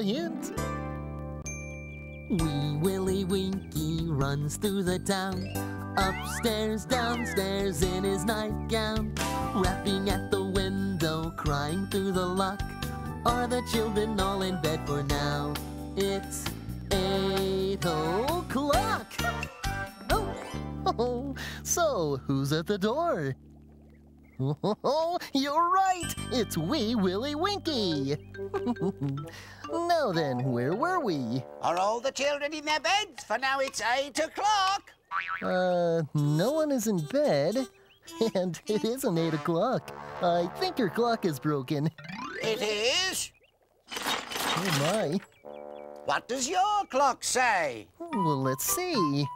a hint. Wee Willie Winky runs through the town, upstairs, downstairs in his nightgown, rapping at the window, crying through the lock. Are the children all in bed for now? It's eight o'clock. Oh, oh, oh. so who's at the door? Oh, oh, oh. you're right. It's Wee Willie Winky. now then, where were we? Are all the children in their beds? For now it's eight o'clock. Uh, no one is in bed. And it isn't eight o'clock. I think your clock is broken. It is. Oh my. What does your clock say? Well, let's see.